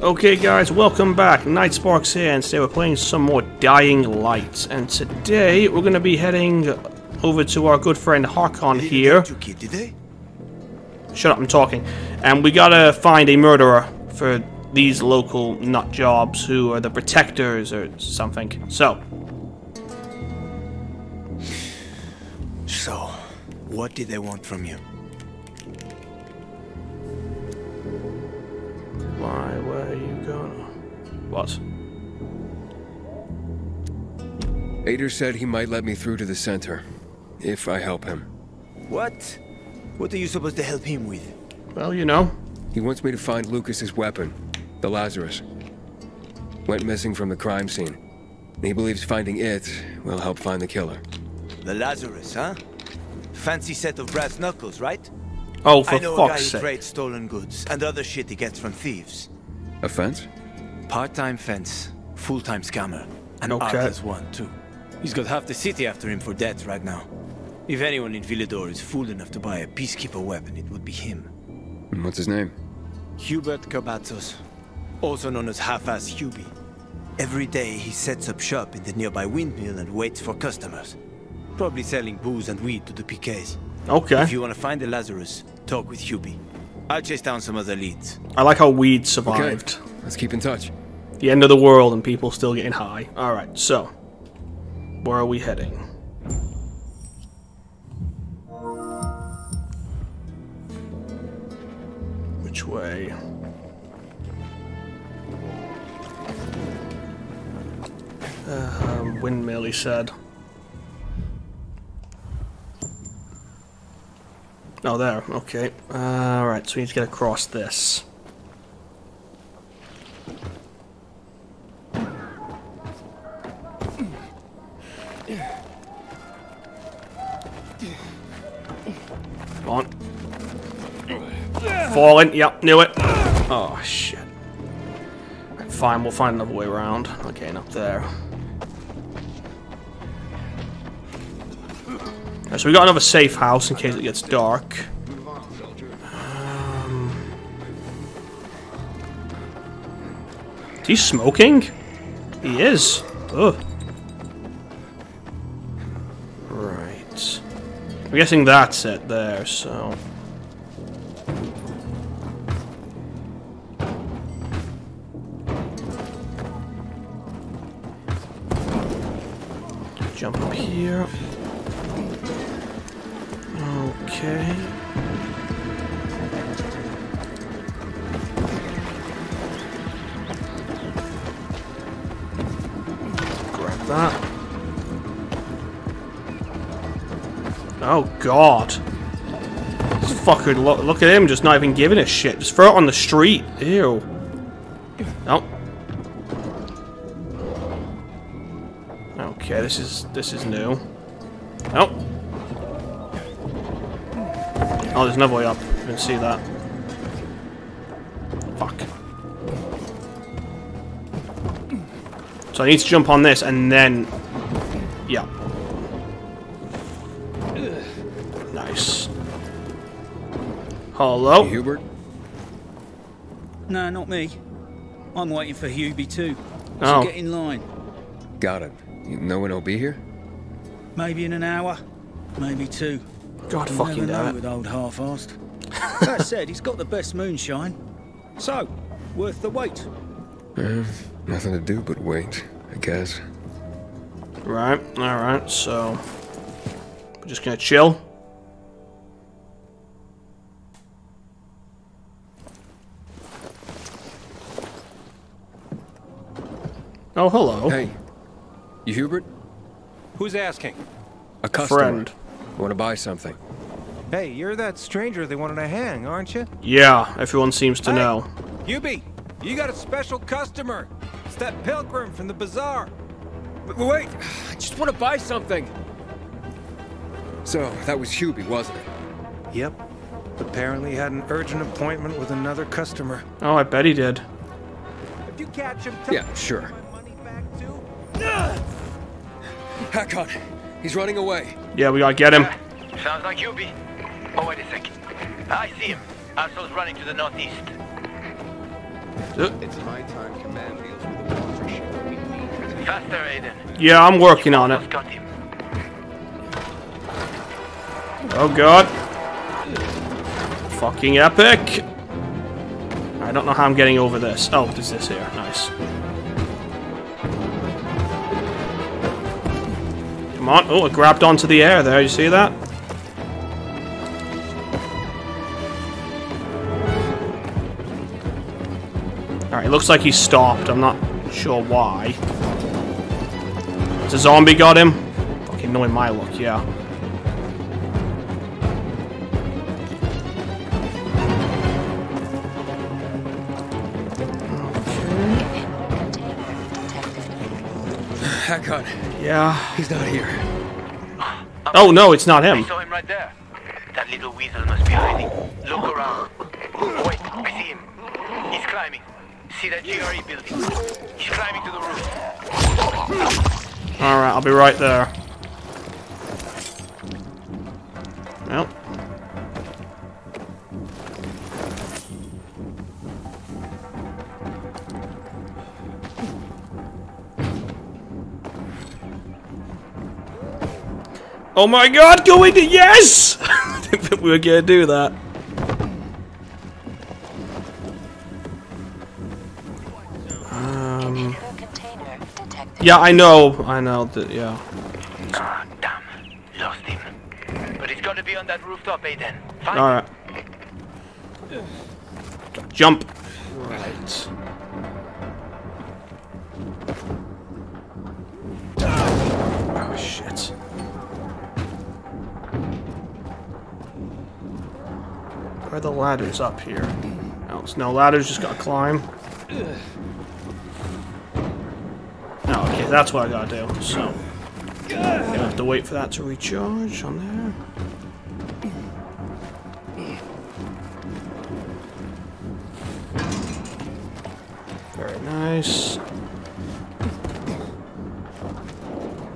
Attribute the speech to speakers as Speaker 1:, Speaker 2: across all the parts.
Speaker 1: Okay guys, welcome back. Nightsparks here, and today we're playing some more Dying Light. And today we're to be heading over to our good friend Hakon here. Shut up, I'm talking. And we gotta find a murderer for these local nut jobs who are the protectors or something. So.
Speaker 2: So, what did they want from you?
Speaker 1: Why, where are you going? What?
Speaker 3: Aitor said he might let me through to the center, if I help him.
Speaker 2: What? What are you supposed to help him with?
Speaker 1: Well, you know.
Speaker 3: He wants me to find Lucas's weapon, the Lazarus. Went missing from the crime scene. He believes finding it will help find the killer.
Speaker 2: The Lazarus, huh? Fancy set of brass knuckles, right?
Speaker 1: Oh, for
Speaker 2: I know a guy
Speaker 1: fuck's
Speaker 2: who trades stolen goods and other shit he gets from thieves.
Speaker 3: A fence?
Speaker 2: Part-time fence, full-time scammer, and
Speaker 1: Okay.
Speaker 2: Arthur's one too. He's got half the city after him for debt right now. If anyone in Villedor is fool enough to buy a peacekeeper weapon, it would be him.
Speaker 3: What's his name?
Speaker 2: Hubert Cabazos, also known as Half-Ass Hubie. Every day he sets up shop in the nearby windmill and waits for customers. Probably selling booze and weed to the PKs.
Speaker 1: Okay.
Speaker 2: If you want to find the Lazarus, talk with Hubie. I'll chase down some other leads.
Speaker 1: I like how weed survived.
Speaker 3: Okay, let's keep in touch.
Speaker 1: The end of the world and people still getting high. Alright, so. Where are we heading? Which way? Um, windmill, he said. Oh, there. Okay. Uh, Alright, so we need to get across this. Come on. Falling. Yep, knew it. Oh, shit. Fine, we'll find another way around. Okay, and up there. So we got another safe house in case it gets dark. Um, is he smoking? He is. Ugh. Right. I'm guessing that's it there, so. Okay. Grab that. Oh god. This fucker, look, look at him, just not even giving a shit. Just throw it on the street. Ew. Oh. Okay, this is this is new. Oh. Oh, there's another way up. You can see that. Fuck. So I need to jump on this and then... Yeah. Nice. Hello?
Speaker 3: Hubert?
Speaker 4: No, not me. I'm waiting for Hubie too.
Speaker 1: Oh.
Speaker 4: So get in line.
Speaker 3: Got it. You no know one will be here?
Speaker 4: Maybe in an hour, maybe two.
Speaker 1: God
Speaker 4: You
Speaker 1: fucking
Speaker 4: never know
Speaker 1: damn it.
Speaker 4: with old half-assed. that said, he's got the best moonshine. So, worth the wait.
Speaker 3: Uh, nothing to do but wait, I guess.
Speaker 1: Right, alright, so... We're just gonna chill. Oh, hello.
Speaker 3: Hey, you Hubert?
Speaker 5: Who's asking?
Speaker 3: A customer.
Speaker 1: Friend.
Speaker 3: Want to buy something?
Speaker 5: Hey, you're that stranger they wanted to hang, aren't you?
Speaker 1: Yeah, everyone seems to
Speaker 5: Hey.
Speaker 1: know.
Speaker 5: Hubie, you got a special customer. It's that pilgrim from the bazaar.
Speaker 3: W- wait, I just want to buy something. So, that was Hubie, wasn't it?
Speaker 5: Yep. Apparently had an urgent appointment with another customer.
Speaker 1: Oh, I bet he did.
Speaker 5: If you catch him,
Speaker 3: Yeah, sure.
Speaker 5: my money back too.
Speaker 3: Hakon, he's running away.
Speaker 1: Yeah, we gotta get him.
Speaker 6: Sounds like Hubie. Oh, wait a second. I see him. Asshole's running to the northeast.
Speaker 1: Uh,
Speaker 3: It's my time command deals with the monster ship we.
Speaker 2: Faster, Aiden.
Speaker 1: Yeah, I'm working on it.
Speaker 2: Got him.
Speaker 1: Oh god. Fucking epic. I don't know how I'm getting over this. Oh, there's this here. Nice. Come on. Oh, it grabbed onto the air there. You see that? Alright, looks like he stopped. I'm not sure why. Has a zombie got him? Fucking knowing my luck, yeah. Yeah.
Speaker 3: he's not here.
Speaker 1: Oh no, it's not
Speaker 2: I
Speaker 1: him.
Speaker 2: saw him right there. That little weasel must be hiding. Look around. Wait, I see him. He's climbing. See that GRE building? He's climbing to the roof.
Speaker 1: Alright, I'll be right there. Oh my god, go into yes! I didn't think we were gonna do that. Um, yeah, I know, I know that, yeah.
Speaker 2: Ah, damn. Lost him. But he's got to be on that rooftop, Aiden.
Speaker 1: Alright. Jump. Right. Are the ladders up here? Oh, it's no ladders, just gotta climb. Oh, okay, that's what I gotta do. So, gonna have to wait for that to recharge on there. Very nice.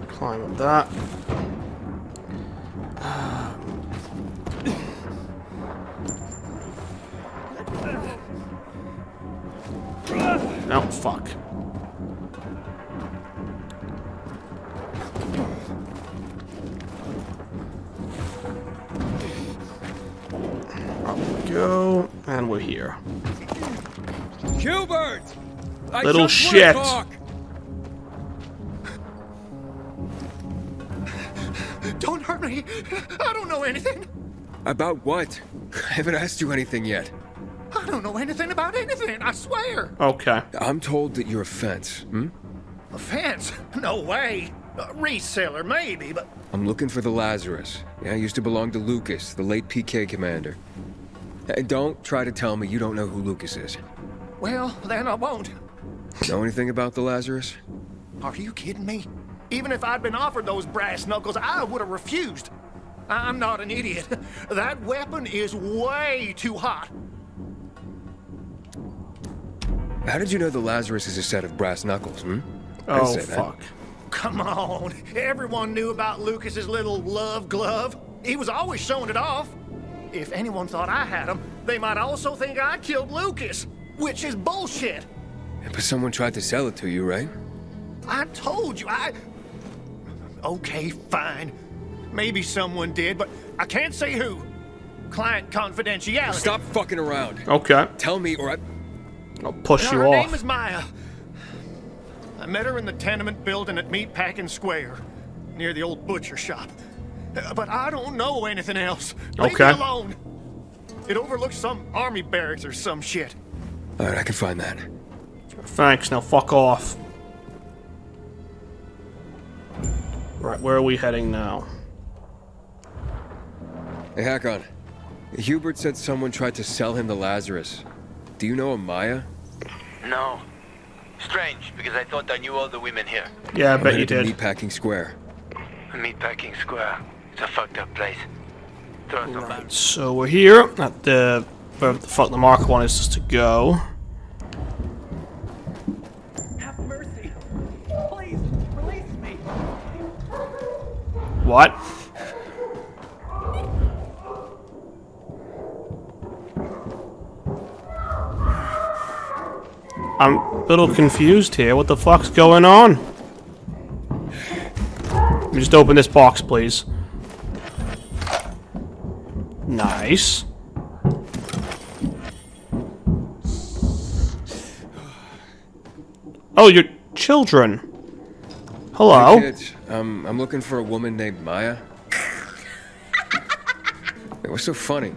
Speaker 1: Climb up that. Go, and we're here.
Speaker 3: Hubert! I
Speaker 1: Little
Speaker 3: just
Speaker 1: shit.
Speaker 7: Don't hurt me. I don't know anything.
Speaker 3: About what? I haven't asked you anything yet.
Speaker 7: I don't know anything about anything. I swear.
Speaker 1: Okay.
Speaker 3: I'm told that you're a fence. Hmm?
Speaker 7: A fence? No way. A reseller, maybe, but
Speaker 3: I'm looking for the Lazarus. Yeah, used to belong to Lucas, the late PK commander. And don't try to tell me you don't know who Lucas is.
Speaker 7: well, then I won't.
Speaker 3: Know anything about the Lazarus?
Speaker 7: Are you kidding me? Even if I'd been offered those brass knuckles, I would have refused. I'm not an idiot. That weapon is way too hot.
Speaker 3: How did you know the Lazarus is a set of brass knuckles, hmm? I didn't
Speaker 1: Oh,
Speaker 3: say that.
Speaker 1: fuck.
Speaker 7: Come on. Everyone knew about Lucas's little love glove. He was always showing it off. If anyone thought I had him, they might also think I killed Lucas, which is bullshit.
Speaker 3: But someone tried to sell it to you, right?
Speaker 7: I told you, I. Okay, fine. Maybe someone did, but I can't say who. Client confidentiality.
Speaker 3: Stop fucking around.
Speaker 1: Okay.
Speaker 3: Tell me or I...
Speaker 1: I'll push you off.
Speaker 7: Her name is Maya. I met her in the tenement building at Meatpacking Square, near the old butcher shop. But I don't know anything else. Leave
Speaker 1: Okay.
Speaker 7: me alone. It overlooks some army barracks or some shit.
Speaker 3: Alright, I can find that.
Speaker 1: Thanks, now fuck off. Right, where are we heading now?
Speaker 3: Hey, Hakon. Hubert said someone tried to sell him the Lazarus. Do you know a Maya?
Speaker 2: No. Strange, because I thought I knew all the women here.
Speaker 1: Yeah, I bet you
Speaker 3: Headed to
Speaker 1: did.
Speaker 3: Meatpacking Square.
Speaker 2: Meatpacking Square. It's a fucked up place. Throw us some
Speaker 1: Right, so we're here at the where the fuck the marker one us to go.
Speaker 8: Have mercy. Please, release me.
Speaker 1: What? I'm a little confused here. What the fuck's going on? Just open this box, please. Nice. Oh, your children. Hello.
Speaker 3: Hey, kids, um, I'm looking for a woman named Maya. it was so funny.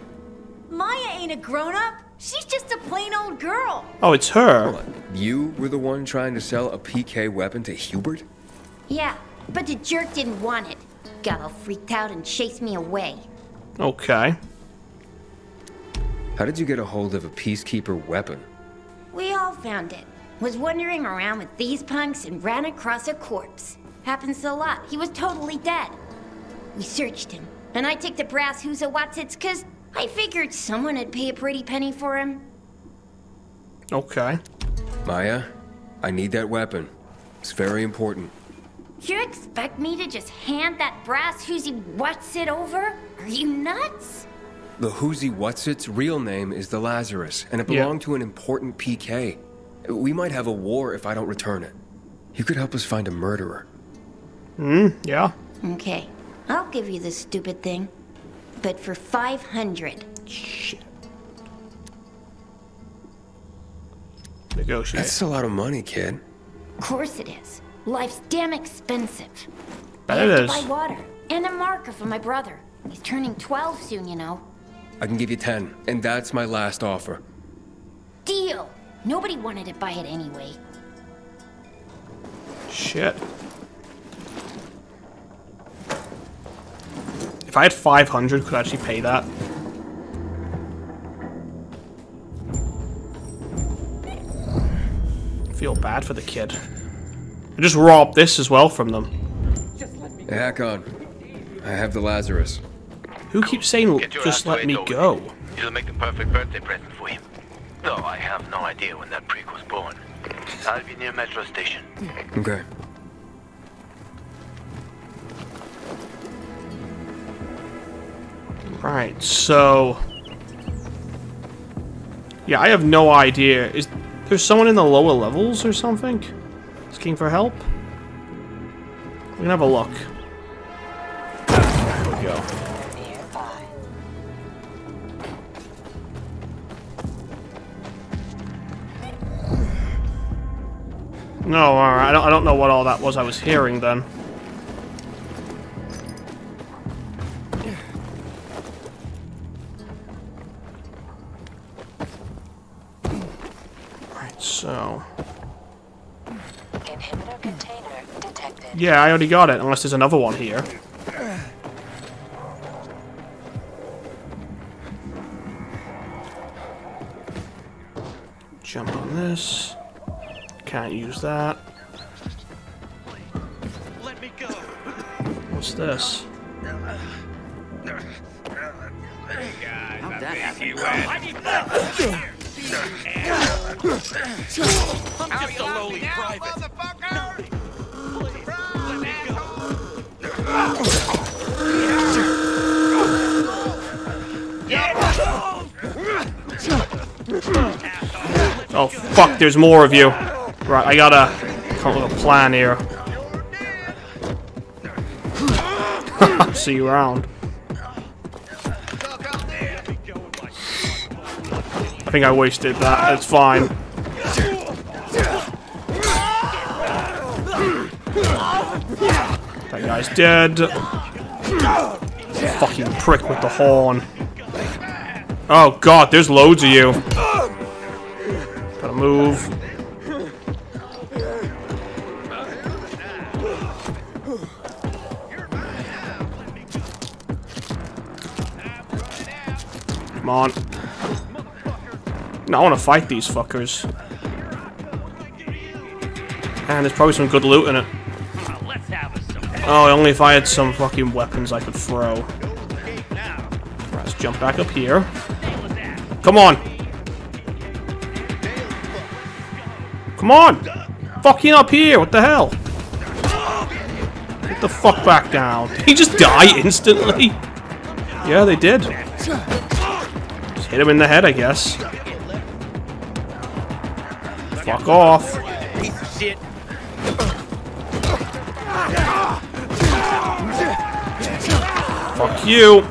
Speaker 9: Maya ain't a grown-up. She's just a plain old girl.
Speaker 1: Oh, it's her.
Speaker 3: You were the one trying to sell a PK weapon to Hubert?
Speaker 9: Yeah, but the jerk didn't want it. Got all freaked out and chased me away.
Speaker 1: Okay.
Speaker 3: How did you get a hold of a peacekeeper weapon?
Speaker 9: We all found it. Was wandering around with these punks and ran across a corpse. Happens a lot. He was totally dead. We searched him, and I took the brass who's a what's it's cause I figured someone would pay a pretty penny for him.
Speaker 1: Okay.
Speaker 3: Maya, I need that weapon. It's very important.
Speaker 9: You expect me to just hand that brass who's what's it over? Are you nuts?
Speaker 3: The Whoozy What's It's real name is the Lazarus, and it
Speaker 1: Yeah.
Speaker 3: belonged to an important PK. We might have a war if I don't return it. You could help us find a murderer.
Speaker 1: Hmm, yeah.
Speaker 9: Okay, I'll give you this stupid thing. But for 500.
Speaker 1: Shit. Negotiate.
Speaker 3: That's a lot of money, kid.
Speaker 9: Of course it is. Life's damn expensive.
Speaker 1: Bet
Speaker 9: I have
Speaker 1: is.
Speaker 9: to buy water and a marker for my brother. He's turning 12 soon, you know.
Speaker 3: I can give you 10, and that's my last offer.
Speaker 9: Deal! Nobody wanted to buy it anyway.
Speaker 1: Shit. If I had 500, could I actually pay that? Feel bad for the kid. I just robbed this as well from them.
Speaker 3: Hey, Hakon. I have the Lazarus.
Speaker 1: Who keeps saying, just let me go?
Speaker 2: It'll make the perfect birthday present for him. Though I have no idea when that prick was born. I'll be near Metro Station.
Speaker 3: Okay.
Speaker 1: Right, so... Yeah, I have no idea. Is there someone in the lower levels or something? Asking for help? We can have a look. No, alright. I don't, I don't know what all that was I was hearing then. Right, so...
Speaker 10: Inhibitor container detected.
Speaker 1: Yeah, I already got it, unless there's another one here. Jump on this. Can't use that.
Speaker 7: Let me go.
Speaker 1: What's this?
Speaker 4: How'd that happen?
Speaker 7: I'm just a lowly private.
Speaker 1: Oh, fuck, there's more of you. Right, I gotta come up with a plan here. See you around. I think I wasted that. It's fine. That guy's dead. Fucking prick with the horn. Oh god, there's loads of you. Gotta move. I want to fight these fuckers. And there's probably some good loot in it. Oh, only if I had some fucking weapons I could throw. Right, let's jump back up here. Come on! Come on! Fucking up here, what the hell? Get the fuck back down. Did he just die instantly? Yeah, they did. Just hit him in the head, I guess. Fuck off.
Speaker 11: Piece of shit.
Speaker 1: Fuck you.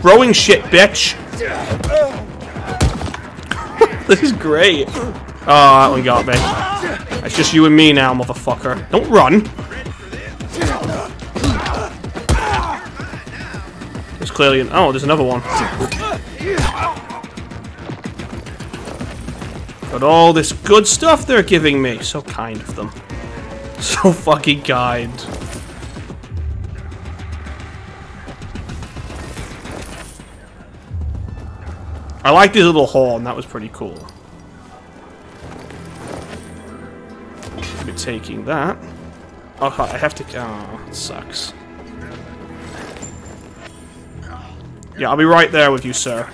Speaker 1: Throwing shit, bitch. this is great. Oh, that one got me. It's just you and me now, motherfucker. Don't run. There's clearly an... Oh, there's another one. Got all this good stuff they're giving me. So kind of them. So fucking kind. I like this little horn. That was pretty cool. Be taking that. Oh, I have to. Ah, oh, it sucks. Yeah, I'll be right there with you, sir.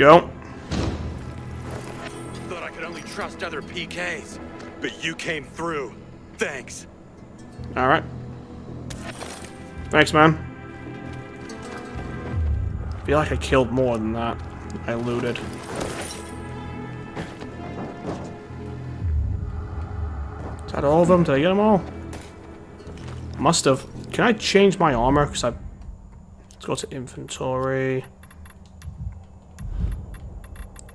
Speaker 1: Go.
Speaker 12: Thought I could only trust other PKs, but you came through. Thanks.
Speaker 1: Alright. Thanks, man. feel like I killed more than that. I looted. Is that all of them? Did I get them all? Must have. Can I change my armor? Because I... Let's go to inventory.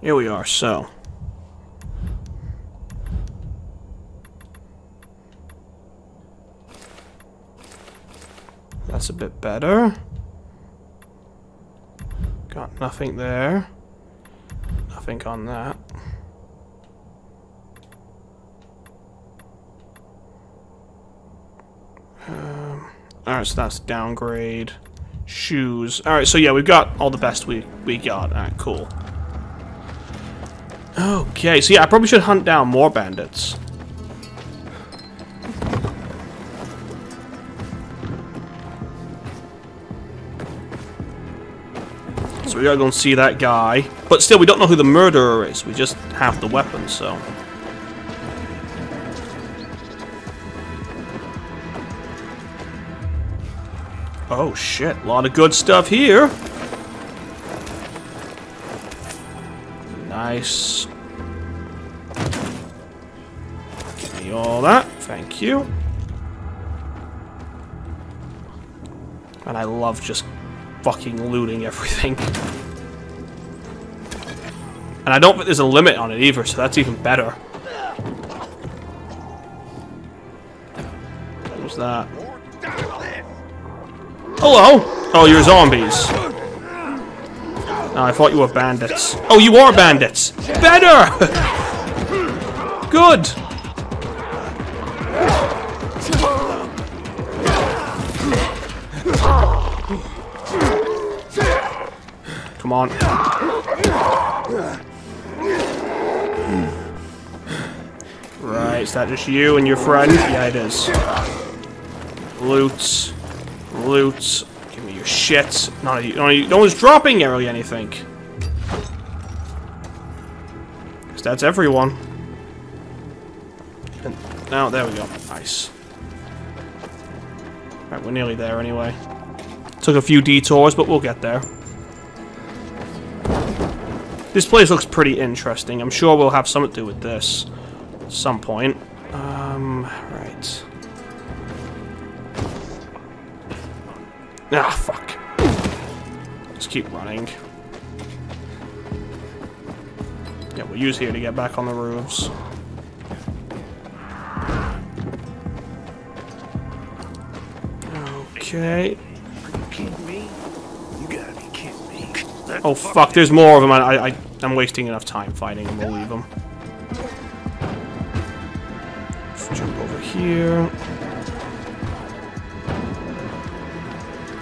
Speaker 1: Here we are, so... That's a bit better. Got nothing there. Nothing on that. Um, Alright, so that's downgrade. Shoes. Alright, so yeah, we've got all the best we, we got. Alright, cool. Okay, so yeah, I probably should hunt down more bandits. So we gotta go and see that guy. But still, we don't know who the murderer is. We just have the weapon, so... Oh shit, a lot of good stuff here. Nice. Give me all that, thank you. And I love just fucking looting everything. And I don't think there's a limit on it either, so that's even better. Who's that? Hello! Oh, you're zombies. Oh, I thought you were bandits. Oh, you are bandits! Better! Good! Come on. Right, is that just you and your friend? Yeah, it is. Loot. Loot. Shit. None of you, none of you, no one's dropping really anything. Because that's everyone. And now, there we go. Nice. Right, we're nearly there anyway. Took a few detours, but we'll get there. This place looks pretty interesting. I'm sure we'll have something to do with this at some point. Ah, fuck. Let's keep running. Yeah, we'll use here to get back on the roofs. Okay. Oh fuck, there's more of them. I, I, I'm wasting enough time fighting them. We'll leave them. Let's jump over here.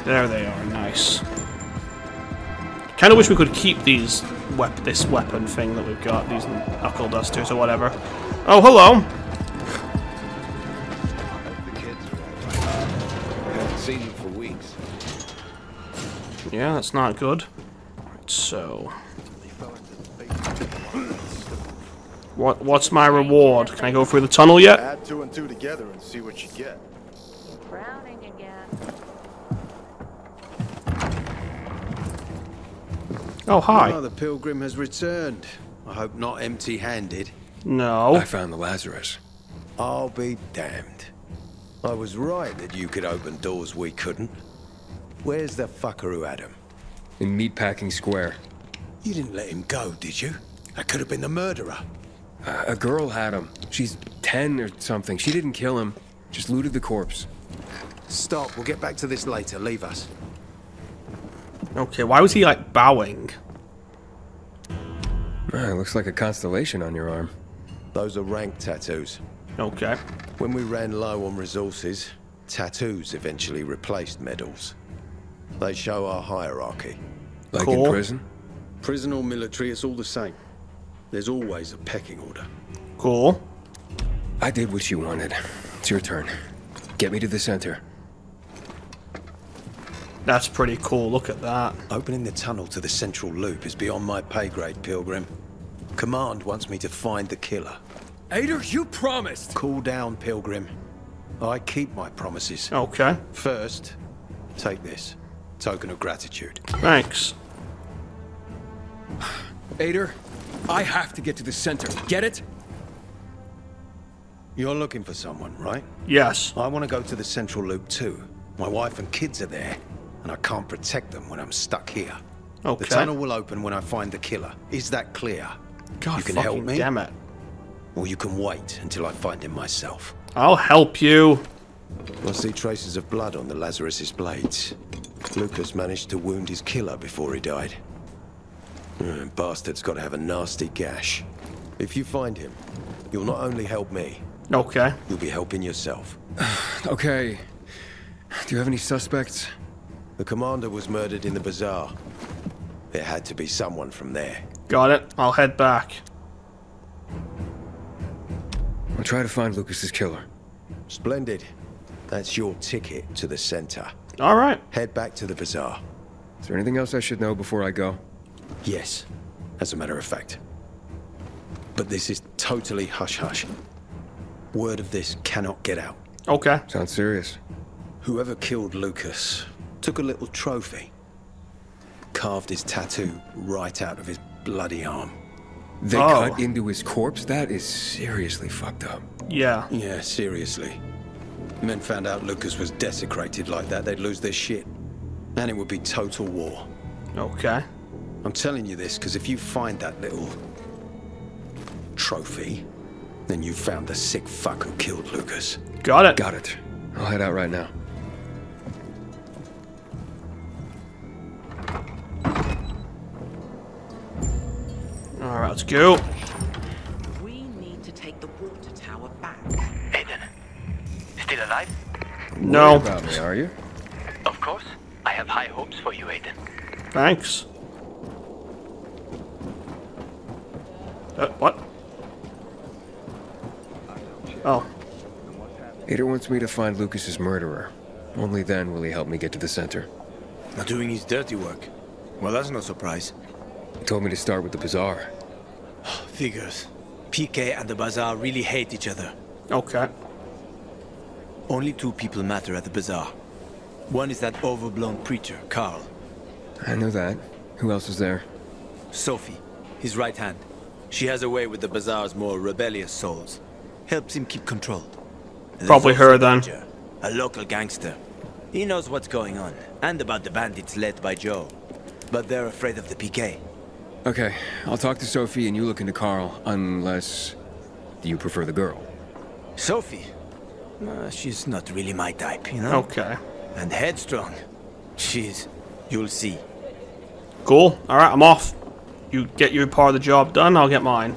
Speaker 1: There they are, nice. Kind of wish we could keep these wep this weapon thing that we've got, these knuckle dusters or whatever. Oh, hello.
Speaker 13: seen you for weeks.
Speaker 1: Yeah, that's not good. Right, so. What What's my reward? Can I go through the tunnel yet?
Speaker 14: Add two and two together and see what you get.
Speaker 10: Drowning
Speaker 1: Oh, hi.
Speaker 11: Oh, the pilgrim has returned. I hope not empty-handed.
Speaker 1: No.
Speaker 3: I found the Lazarus.
Speaker 11: I'll be damned. I was right that you could open doors we couldn't. Where's the fucker who had him?
Speaker 3: In Meatpacking Square.
Speaker 11: You didn't let him go, did you? That could have been the murderer.
Speaker 3: Uh, a girl had him. She's 10 or something. She didn't kill him. Just looted the corpse.
Speaker 11: Stop, we'll get back to this later. Leave us.
Speaker 1: Okay, why was he like bowing?
Speaker 3: Ah, it looks like a constellation on your arm.
Speaker 11: Those are rank tattoos.
Speaker 1: Okay.
Speaker 11: When we ran low on resources, tattoos eventually replaced medals. They show our hierarchy.
Speaker 3: Like in prison?
Speaker 15: Prison or military, it's all the same. There's always a pecking order.
Speaker 1: Cool.
Speaker 3: I did what you wanted. It's your turn. Get me to the center.
Speaker 1: That's pretty cool. Look at that.
Speaker 11: Opening the tunnel to the central loop is beyond my pay grade, Pilgrim. Command wants me to find the killer.
Speaker 3: Aitor, you promised!
Speaker 11: Cool down, Pilgrim. I keep my promises.
Speaker 1: Okay.
Speaker 11: First, take this. Token of gratitude.
Speaker 1: Thanks.
Speaker 3: Aitor, I have to get to the center. Get it?
Speaker 11: You're looking for someone, right?
Speaker 1: Yes.
Speaker 11: I want to go to the central loop too. My wife and kids are there, and I can't protect them when I'm stuck here.
Speaker 1: Okay.
Speaker 11: The tunnel will open when I find the killer. Is that clear?
Speaker 1: God
Speaker 11: you can
Speaker 1: fucking
Speaker 11: help me,
Speaker 1: damn it.
Speaker 11: or you can wait until I find him myself.
Speaker 1: I'll help you.
Speaker 11: I see traces of blood on the Lazarus's blades. Lucas managed to wound his killer before he died. Uh, bastard's got to have a nasty gash. If you find him, you'll not only help me,
Speaker 1: Okay.
Speaker 11: you'll be helping yourself.
Speaker 3: Okay. Do you have any suspects?
Speaker 11: The commander was murdered in the bazaar. There had to be someone from there.
Speaker 1: Got it. I'll head back.
Speaker 3: I'll try to find Lucas's killer.
Speaker 11: Splendid. That's your ticket to the center.
Speaker 1: All right.
Speaker 11: Head back to the bazaar.
Speaker 3: Is there anything else I should know before I go?
Speaker 11: Yes, as a matter of fact. But this is totally hush-hush. Word of this cannot get out.
Speaker 1: Okay.
Speaker 3: Sounds serious.
Speaker 11: Whoever killed Lucas took a little trophy. Carved his tattoo right out of his bloody arm.
Speaker 3: They
Speaker 1: Oh.
Speaker 3: cut into his corpse? That is seriously fucked up.
Speaker 1: Yeah.
Speaker 11: Yeah, seriously. Men found out Lucas was desecrated like that, they'd lose their shit. And it would be total war.
Speaker 1: Okay.
Speaker 11: I'm telling you this because if you find that little trophy, then you found the sick fuck who killed Lucas.
Speaker 1: Got it.
Speaker 3: Got it. I'll head out right now.
Speaker 1: Let's go.
Speaker 16: We need to take the water tower back.
Speaker 2: Aiden, still alive?
Speaker 1: No.
Speaker 3: About me, are you?
Speaker 2: Of course. I have high hopes for you, Aiden.
Speaker 1: Thanks. Uh, what? Oh.
Speaker 3: Aitor wants me to find Lucas's murderer. Only then will he help me get to the center.
Speaker 11: Not doing his dirty work. Well, that's no surprise.
Speaker 3: He told me to start with the bazaar.
Speaker 11: Figures. PK and the Bazaar really hate each other.
Speaker 1: Okay.
Speaker 11: Only two people matter at the Bazaar. One is that overblown preacher, Carl.
Speaker 3: I know that. Who else is there?
Speaker 11: Sophie, his right hand. She has a way with the Bazaar's more rebellious souls. Helps him keep control.
Speaker 1: Probably her then.
Speaker 11: Roger, a local gangster. He knows what's going on, and about the bandits led by Joe. But they're afraid of the PK.
Speaker 3: Okay, I'll talk to Sophie and you look into Carl, unless Do you prefer the girl.
Speaker 11: Sophie? Uh, she's not really my type, you know?
Speaker 1: Okay.
Speaker 11: And headstrong. She's... You'll see.
Speaker 1: Cool. All right, I'm off. You get your part of the job done, I'll get mine.